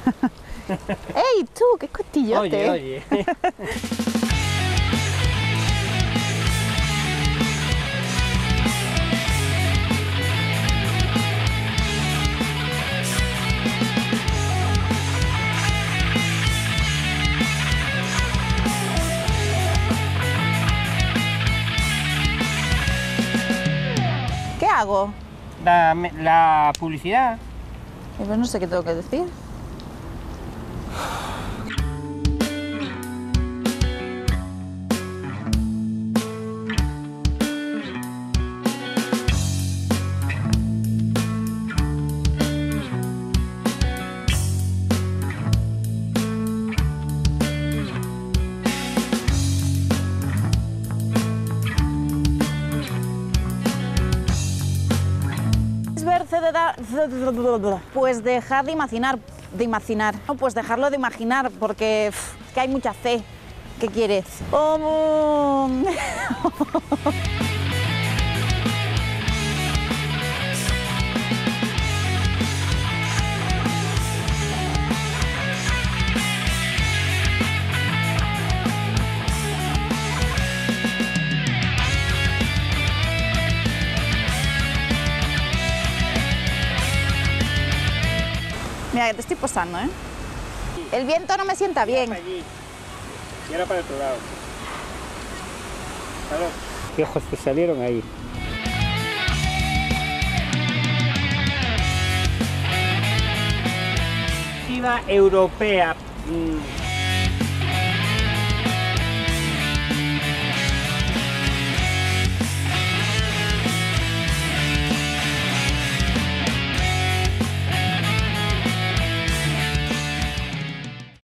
¡Ey, tú! ¡Qué costillote! Oye, oye. ¿Qué hago? La, la publicidad. Pues no sé qué tengo que decir. Pues dejar de imaginar, de imaginar. No, pues dejarlo de imaginar, porque que hay mucha fe. ¿Qué quieres? Oh, Mira, que te estoy posando, ¿eh? El viento no me sienta bien. Y ahora para el otro lado. Claro. ¿Qué ojos te salieron ahí? Europea. mm,